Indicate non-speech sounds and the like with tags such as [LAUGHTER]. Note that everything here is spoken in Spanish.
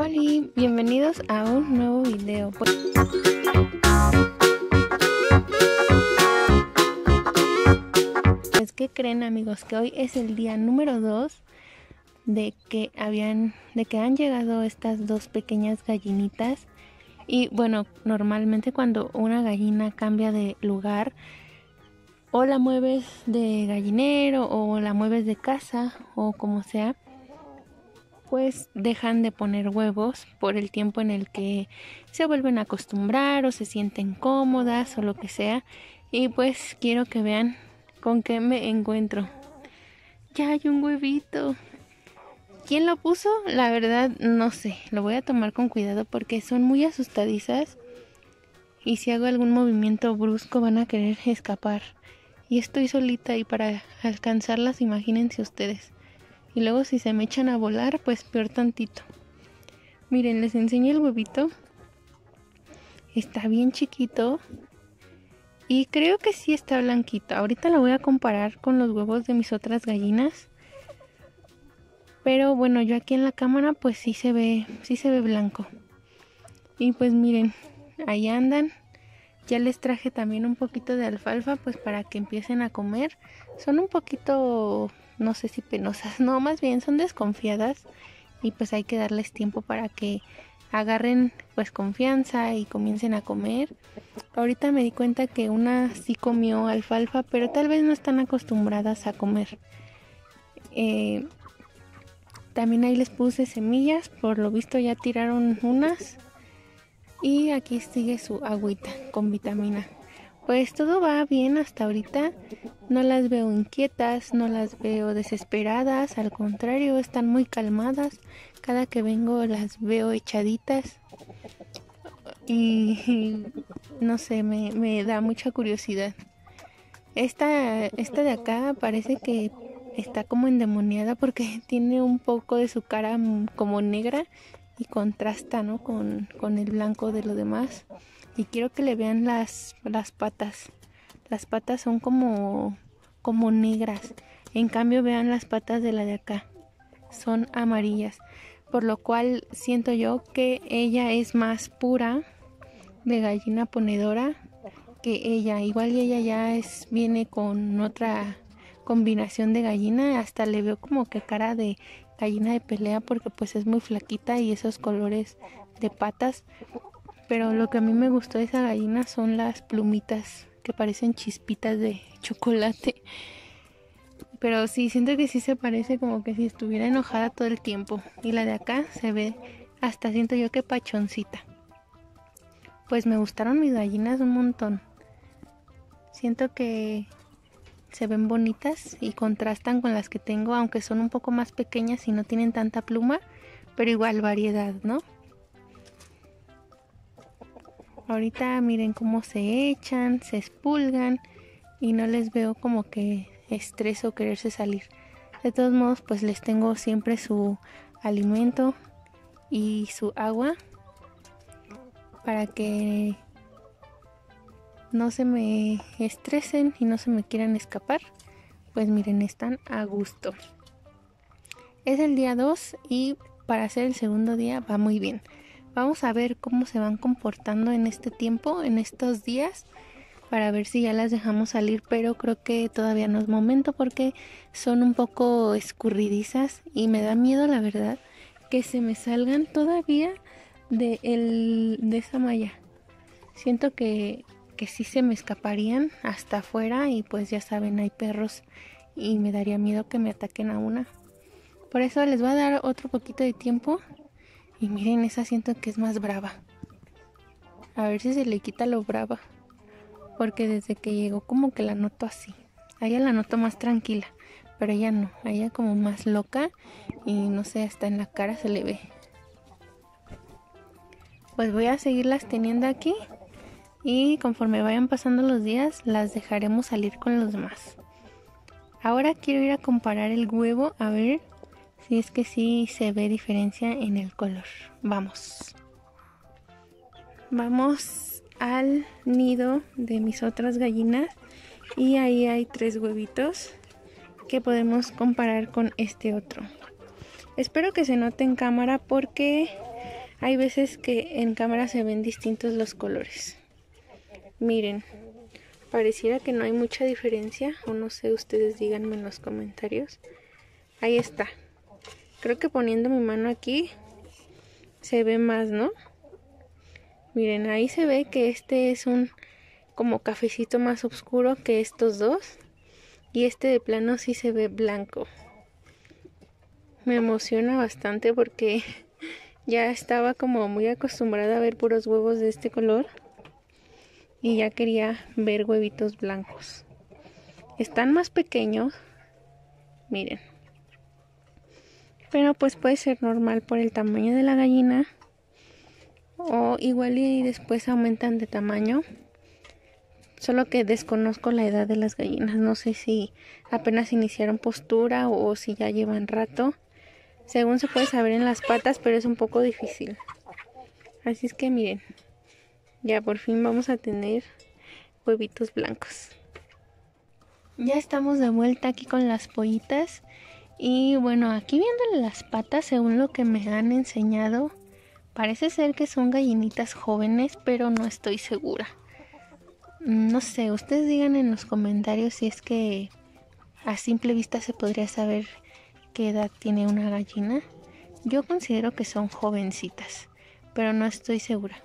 Hola, bienvenidos a un nuevo video. Pues que creen amigos que hoy es el día número 2 de que habían de que han llegado estas dos pequeñas gallinitas y bueno, normalmente cuando una gallina cambia de lugar o la mueves de gallinero o la mueves de casa o como sea, pues dejan de poner huevos por el tiempo en el que se vuelven a acostumbrar o se sienten cómodas o lo que sea. Y pues quiero que vean con qué me encuentro. Ya hay un huevito. ¿Quién lo puso? La verdad no sé. Lo voy a tomar con cuidado porque son muy asustadizas. Y si hago algún movimiento brusco van a querer escapar. Y estoy solita y para alcanzarlas imagínense ustedes. Y luego si se me echan a volar, pues peor tantito. Miren, les enseño el huevito. Está bien chiquito. Y creo que sí está blanquito. Ahorita lo voy a comparar con los huevos de mis otras gallinas. Pero bueno, yo aquí en la cámara pues sí se ve, sí se ve blanco. Y pues miren, ahí andan. Ya les traje también un poquito de alfalfa pues para que empiecen a comer. Son un poquito no sé si penosas, [LAUGHS] no, más bien son desconfiadas y pues hay que darles tiempo para que agarren pues confianza y comiencen a comer. Ahorita me di cuenta que una sí comió alfalfa, pero tal vez no están acostumbradas a comer. Eh, también ahí les puse semillas, por lo visto ya tiraron unas. Y aquí sigue su agüita con vitamina. Pues todo va bien hasta ahorita. No las veo inquietas, no las veo desesperadas, al contrario, están muy calmadas. Cada que vengo las veo echaditas. Y, [LAUGHS] no sé, me, da mucha curiosidad. Esta, esta de acá parece que está como endemoniada porque [LAUGHS] tiene un poco de su cara como negra y contrasta ¿no? con, con el blanco de lo demás y quiero que le vean las, las patas. Las patas son como, como negras. En cambio vean las patas de la de acá. Son amarillas. Por lo cual siento yo que ella es más pura de gallina ponedora que ella. Igual ella ya es, viene con otra combinación de gallina. Hasta le veo como que cara de gallina de pelea porque pues es muy flaquita y esos colores de patas pero lo que a mí me gustó de esa gallina son las plumitas que parecen chispitas de [LAUGHS] chocolate. Pero sí, siento que sí se parece como que si estuviera enojada todo el tiempo. Y la de acá se ve hasta siento yo que pachoncita. Pues me gustaron mis gallinas un montón. Siento que se ven bonitas y contrastan con las que tengo, aunque son un poco más pequeñas y no tienen tanta pluma, pero igual variedad, ¿no? Ahorita miren cómo se echan, se expulgan y no les veo como que estrés o quererse salir. De todos modos, pues les tengo siempre su alimento y su agua para que no se me estresen y no se me quieran escapar. Pues miren, están a gusto. Es el día 2 y para hacer el segundo día va muy bien. Vamos a ver cómo se van comportando en este tiempo, en estos días, para ver si ya las dejamos salir, pero creo que todavía no es momento porque son un poco escurridizas y me da miedo, la verdad, que se me salgan todavía de, el, de esa malla. Siento que, que sí se me escaparían hasta afuera y pues ya saben, hay perros y me daría miedo que me ataquen a una. Por eso les voy a dar otro poquito de tiempo y miren, esa siento que es más brava. A ver si se le quita lo brava. Porque desde que llegó como que la noto así. A ella la noto más tranquila. Pero ella no. A ella como más loca. Y no sé, hasta en la cara se le ve. Pues voy a seguirlas teniendo aquí. Y conforme vayan pasando los días, las dejaremos salir con los demás. Ahora quiero ir a comparar el huevo a ver si es que sí se ve diferencia en el color. Vamos. Vamos al nido de mis otras gallinas y ahí hay tres huevitos que podemos comparar con este otro. Espero que se note en cámara porque hay veces que en cámara se ven distintos los colores. Miren, pareciera que no hay mucha diferencia, o no sé, ustedes díganme en los comentarios. Ahí está. Creo que poniendo mi mano aquí se ve más, ¿no? Miren, ahí se ve que este es un como cafecito más oscuro que estos dos. Y este de plano sí se ve blanco. Me emociona bastante porque [LAUGHS] ya estaba como muy acostumbrada a ver puros huevos de este color. Y ya quería ver huevitos blancos. Están más pequeños. Miren. Pero pues puede ser normal por el tamaño de la gallina o igual y después aumentan de tamaño. Solo que desconozco la edad de las gallinas. No sé si apenas iniciaron postura o si ya llevan rato. Según se puede saber en las patas, pero es un poco difícil. Así es que miren, ya por fin vamos a tener huevitos blancos. Ya estamos de vuelta aquí con las pollitas. Y bueno, aquí viéndole las patas, según lo que me han enseñado, Parece ser que son gallinitas jóvenes, pero no estoy segura. No sé, ustedes digan en los comentarios si es que a simple vista se podría saber qué edad tiene una gallina. Yo considero que son jovencitas, pero no estoy segura.